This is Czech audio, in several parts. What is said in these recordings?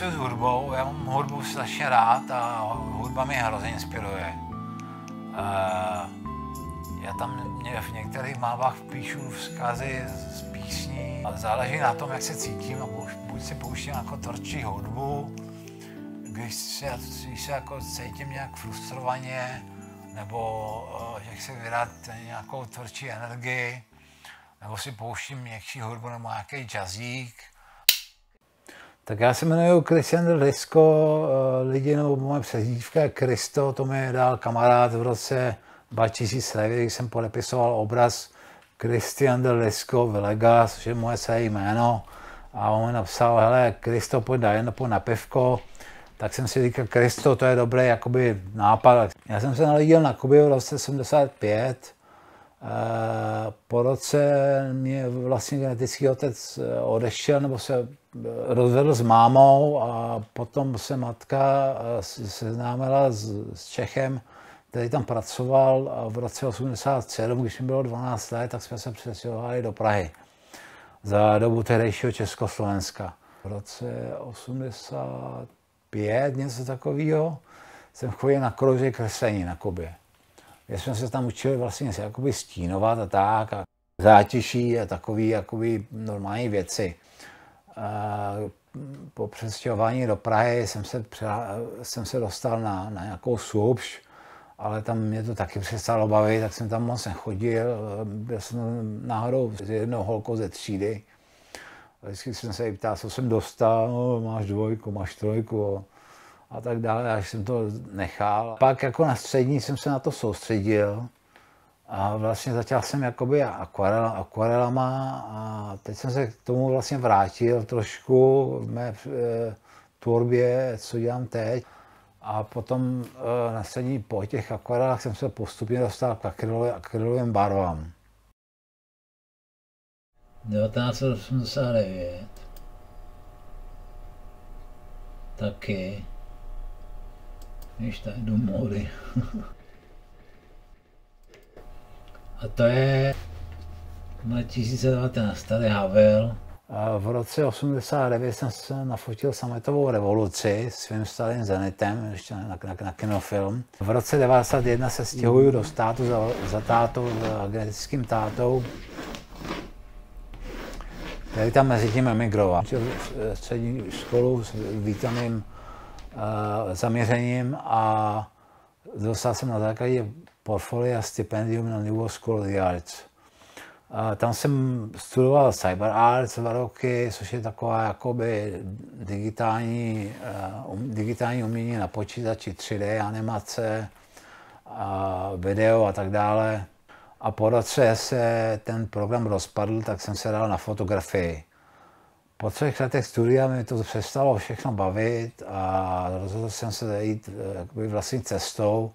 Pracuji s hudbou, já mám hudbu strašně rád a hudba mě hrozně inspiruje. Já tam v některých malbách píšu vzkazy z písní záleží na tom, jak se cítím a buď si pouštím jako tvrdší hudbu, když se, když se jako cítím nějak frustrovaně, nebo uh, jak se vydat nějakou tvrdší energii, nebo si pouštím měkčí hudbu nebo nějaký jazzík. Tak já se jmenuji Christian Lisko, lidi nebo moje přezdívka je Kristo, to mi dal kamarád v roce 2009, když jsem podepisoval obraz Christian de Lisko Velega, což je moje celé jméno. A on mi napsal, hele, Kristo, pojď daj na pivko. Tak jsem si říkal, Kristo, to je dobrý jakoby nápad. Já jsem se nalídil na Kuby v roce 75. Po roce mě vlastně genetický otec odešel, nebo se rozvedl s mámou a potom se matka seznámila s, s Čechem, který tam pracoval a v roce 87, když mi bylo 12 let, tak jsme se přestěhovali do Prahy za dobu tehdejšího Československa. V roce 85, něco takového, jsem chodil na krože kreslení na Kubě. My jsme se tam učili vlastně se jakoby stínovat a tak, a zátiší a takové jakoby normální věci. Po přestěhování do Prahy jsem se, jsem se dostal na, na nějakou soupš, ale tam mě to taky přestalo bavit, tak jsem tam moc nechodil. Byl jsem náhodou s jednou holkou ze třídy. Vždycky jsem se jí ptal, co jsem dostal, no, máš dvojku, máš trojku a tak dále, až jsem to nechal. Pak jako na střední jsem se na to soustředil a vlastně začal jsem jakoby akvarel, akvarelama a teď jsem se k tomu vlastně vrátil trošku v mé e, tvorbě, co dělám teď. A potom e, na střední po těch akvarelách jsem se postupně dostal k akrylovým barvám. 1989 taky Víš, tady do módy. A to je 2019, tady Havel. V roce 89 jsem se nafotil sametovou revoluci svým starým Zenitem, ještě na, na, na kinofilm. V roce 91 se stěhuju do státu za, za tátou, za genetickým tátou, který tam mezi tím emigroval. Střední školu s vítaným zaměřením a dostal jsem na základě portfolia stipendium na New York School of the Arts. Uh, tam jsem studoval cyber arts dva roky, což je taková jakoby digitální, uh, digitální umění na počítači, 3D animace, uh, video a tak dále. A po roce se ten program rozpadl, tak jsem se dal na fotografii. Po třech letech studia mi to přestalo všechno bavit a rozhodl jsem se jít eh, vlastní cestou,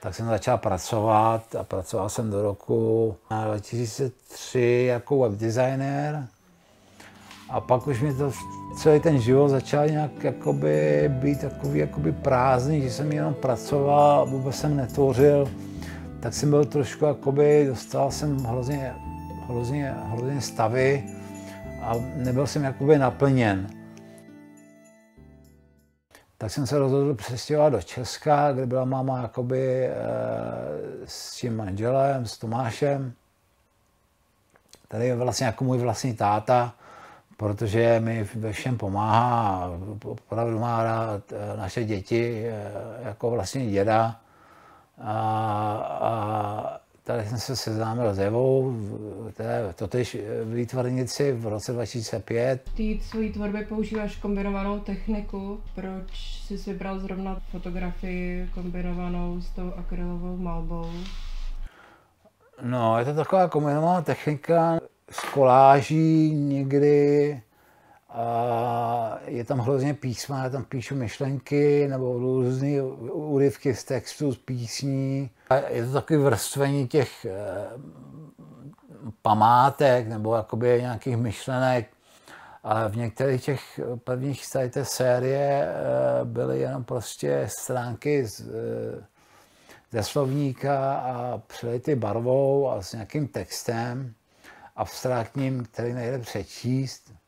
tak jsem začal pracovat a pracoval jsem do roku 2003 jako webdesigner. A pak už mi to celý ten život začal nějak jakoby být takový jakoby prázdný, že jsem jenom pracoval, vůbec jsem netvořil, tak jsem byl trošku jakoby, dostal jsem hrozně, hrozně, hrozně stavy, a nebyl jsem jakoby naplněn. Tak jsem se rozhodl přestěhovat do Česka, kde byla máma jakoby e, s tím manželem, s Tomášem. Tady je vlastně jako můj vlastní táta, protože mi ve všem pomáhá, opravdu má rád eh, naše děti eh, jako vlastně děda. A, a Tady jsem se seznámil s Evou, totež v výtvarnici v roce 2005. Ty svojí tvorbě používáš kombinovanou techniku. Proč jsi vybral zrovna fotografii kombinovanou s tou akrylovou malbou? No, je to taková kombinovaná technika z koláží někdy a je tam hrozně písma, já tam píšu myšlenky nebo různé úryvky z textu, z písní. A je to takové vrstvení těch eh, památek nebo jakoby nějakých myšlenek. Ale v některých těch prvních z té série eh, byly jenom prostě stránky z, eh, ze slovníka a přelity barvou a s nějakým textem abstraktním, který nejde přečíst.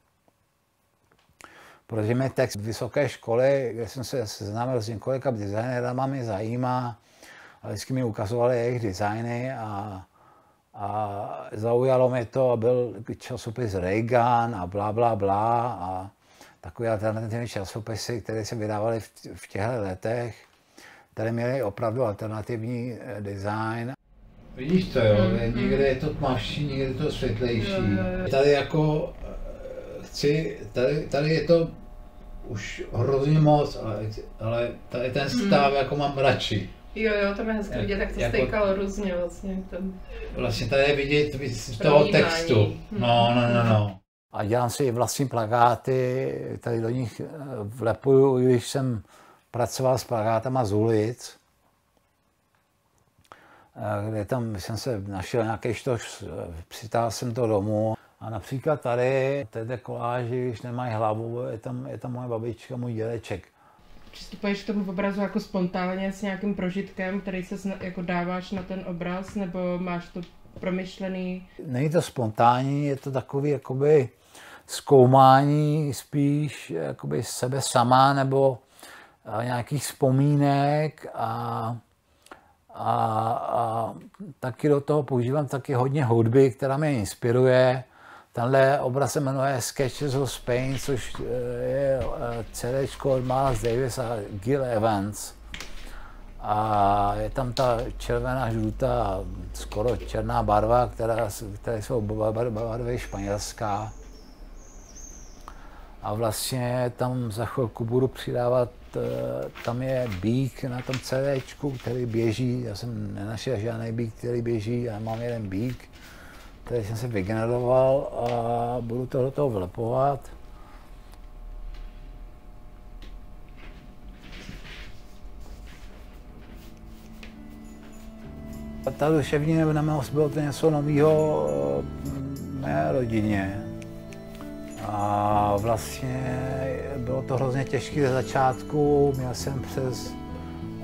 Protože mě text vysoké školy, kde jsem se seznámil s několika designérama, mě zajímá. A vždycky mi ukazovali jejich designy a, a zaujalo mě to a byl časopis Reagan a bla, bla, bla a takové alternativní časopisy, které se vydávaly v, v těchto letech, které měly opravdu alternativní eh, design. Vidíš to, jo? Mm-hmm. Někde je to tmavší, někde je to světlejší. Tady jako chci, tady, tady je to už hrozně moc, ale, ale tady ten stav mm. jako mám radši. Jo, jo, to je hezky vidět, jak to jako, stejkalo různě vlastně. Ten... Vlastně tady je vidět z toho textu. Hmm. No, no, no, no. A dělám si vlastní plagáty, tady do nich eh, vlepuju, když jsem pracoval s plagátama z ulic, eh, kde tam jsem se našel nějaký štoš, přitáhl jsem to domů. A například tady, této koláži, když nemají hlavu, je tam, je tam moje babička, můj dědeček přistupuješ k tomu obrazu jako spontánně s nějakým prožitkem, který se jako dáváš na ten obraz, nebo máš to promyšlený? Není to spontánní, je to takový jakoby zkoumání spíš jakoby sebe sama nebo nějakých vzpomínek a, a, a taky do toho používám taky hodně hudby, která mě inspiruje. Tenhle obraz se jmenuje Sketches of Spain, což eh, je eh, CD od Miles Davis a Gil Evans. A je tam ta červená, žlutá, skoro černá barva, která, které jsou barvy španělská. A vlastně tam za chvilku budu přidávat, eh, tam je bík na tom CD, který běží. Já jsem nenašel žádný bík, který běží, já mám jeden bík který jsem si vygeneroval a budu to do toho vlepovat. Ta duševní nemoc bylo to něco nového v mé rodině. A vlastně bylo to hrozně těžké ze začátku. Měl jsem přes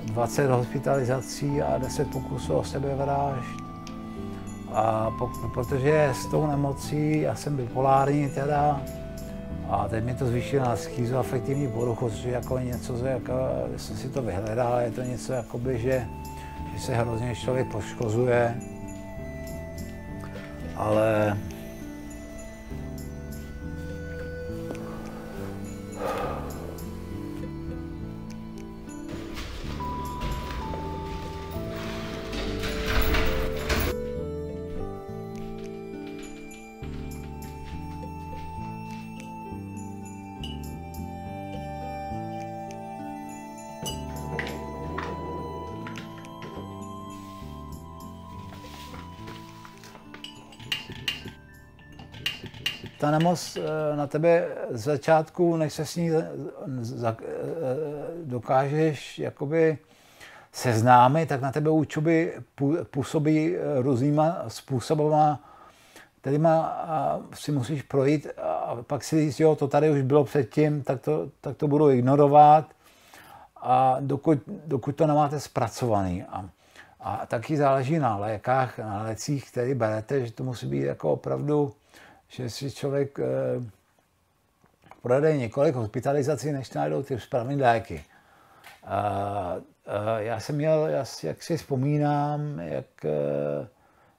20 hospitalizací a 10 pokusů o sebevražd. A protože s tou nemocí, já jsem bipolární teda, a teď mi to zvýšilo na schizoafektivní poruchu, což je jako něco, jako, jsem si to vyhledal, je to něco jakoby, že, že se hrozně člověk poškozuje, ale ta nemoc eh, na tebe z začátku, než se s ní eh, dokážeš jakoby seznámit, tak na tebe účuby působí různýma způsobama, kterýma si musíš projít a pak si říct, jo, to tady už bylo předtím, tak to, tak to budu ignorovat a dokud, dokud to nemáte zpracovaný. A, a taky záleží na lékách, na lécích, které berete, že to musí být jako opravdu že si člověk eh, projede několik hospitalizací, než najdou ty správné léky. A, a já jsem měl, já, jak si vzpomínám, jak, eh,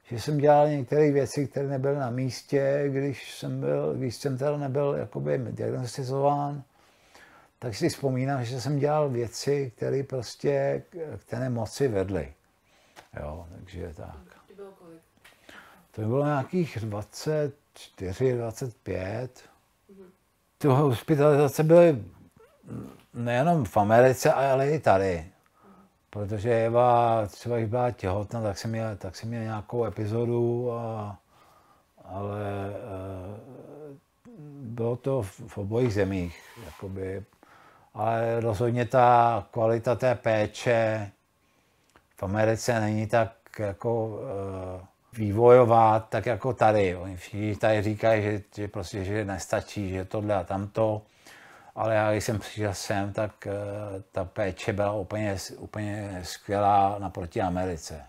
že jsem dělal některé věci, které nebyly na místě, když jsem, byl, když jsem teda nebyl jakoby diagnostizován, tak si vzpomínám, že jsem dělal věci, které prostě k té nemoci vedly. Jo, takže tak. To bylo nějakých 20, 24, 25. Ty hospitalizace byly nejenom v Americe, ale i tady. Protože Eva třeba, když byla těhotná, tak jsem měl, tak jsem měl nějakou epizodu, a, ale e, bylo to v, v obojích zemích. Jakoby. Ale rozhodně ta kvalita té péče v Americe není tak jako e, vývojovat tak jako tady. Oni všichni tady říkají, že, že prostě že nestačí, že tohle a tamto. Ale já, když jsem přišel sem, tak uh, ta péče byla úplně, úplně skvělá naproti Americe.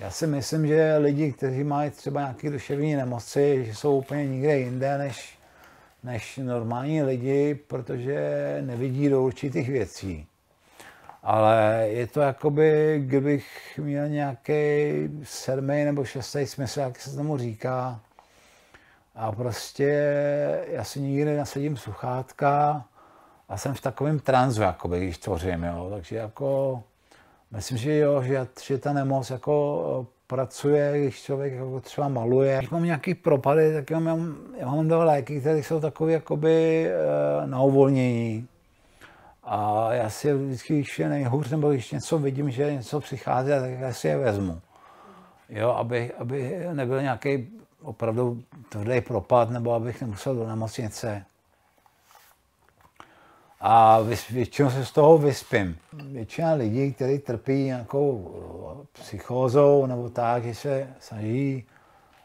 Já si myslím, že lidi, kteří mají třeba nějaké duševní nemoci, že jsou úplně nikde jinde, než, než normální lidi, protože nevidí do určitých věcí. Ale je to jakoby, kdybych měl nějaký sedmý nebo šestý smysl, jak se tomu říká. A prostě já si nikdy nasadím sluchátka a jsem v takovém tranzu, jakoby, když tvořím, jo. Takže jako, myslím, že jo, že, že ta nemoc jako pracuje, když člověk jako třeba maluje. Když mám nějaký propady, tak já mám, já mám dva léky, které jsou takové jakoby eh, na uvolnění. A já si vždycky, když je nejhůř, nebo když něco vidím, že něco přichází, tak já si je vezmu. Jo, aby, aby nebyl nějaký opravdu tvrdý propad, nebo abych nemusel do nemocnice. A většinou se z toho vyspím. Většina lidí, kteří trpí nějakou eh, psychózou nebo tak, že se snaží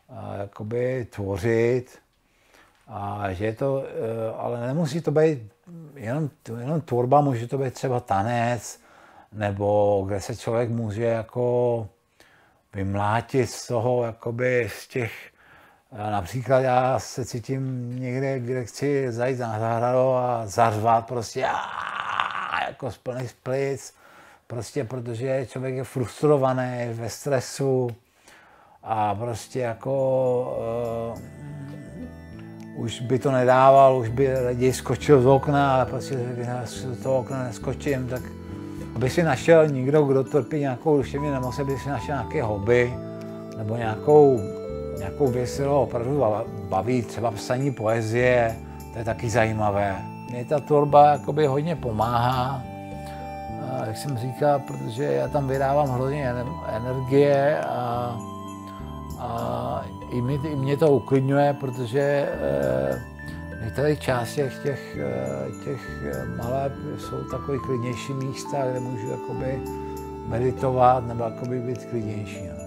uh, jakoby tvořit, a že je to, uh, ale nemusí to být jenom, jenom tvorba, může to být třeba tanec, nebo kde se člověk může jako vymlátit z toho, jakoby z těch Například já se cítím někde, kde chci zajít na zahradu a zařvat prostě jako z plných plic, prostě protože člověk je frustrovaný, ve stresu a prostě jako uh, už by to nedával, už by lidi skočil z okna, ale prostě z toho okna neskočím, tak aby si našel někdo, kdo trpí nějakou duševní nemoc, aby si našel nějaké hobby nebo nějakou nějakou věc, kterou opravdu baví, třeba psaní poezie, to je taky zajímavé. Mě ta tvorba jakoby hodně pomáhá, jak jsem říkal, protože já tam vydávám hrozně energie a, a i, mě, i mě to uklidňuje, protože eh, v některých částech těch, eh, těch malé jsou takové klidnější místa, kde můžu jakoby meditovat nebo jakoby být klidnější. No.